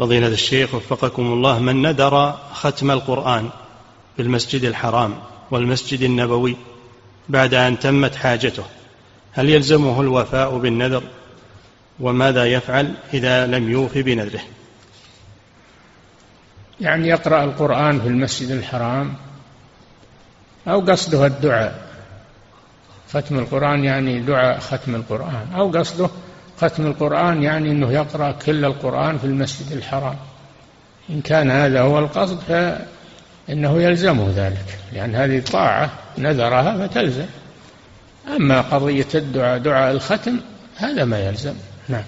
فضيلة الشيخ وفقكم الله من نذر ختم القرآن في المسجد الحرام والمسجد النبوي بعد أن تمت حاجته هل يلزمه الوفاء بالنذر؟ وماذا يفعل إذا لم يوف بنذره؟ يعني يقرأ القرآن في المسجد الحرام أو قصده الدعاء. ختم القرآن يعني دعاء ختم القرآن أو قصده ختم القرآن يعني أنه يقرأ كل القرآن في المسجد الحرام. إن كان هذا هو القصد فإنه يلزمه ذلك لأن هذه طاعة نذرها فتلزم. أما قضية الدعاء دعاء الختم هذا ما يلزم. نعم.